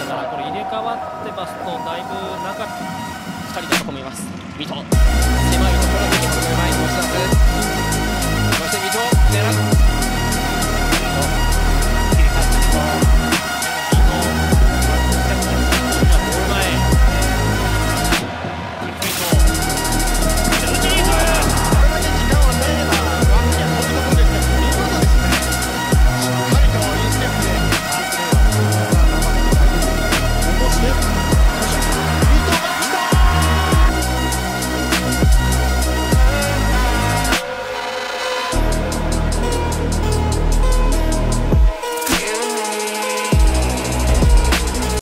したからこれ入れ替わってますとだいぶ中2人だっびと思います。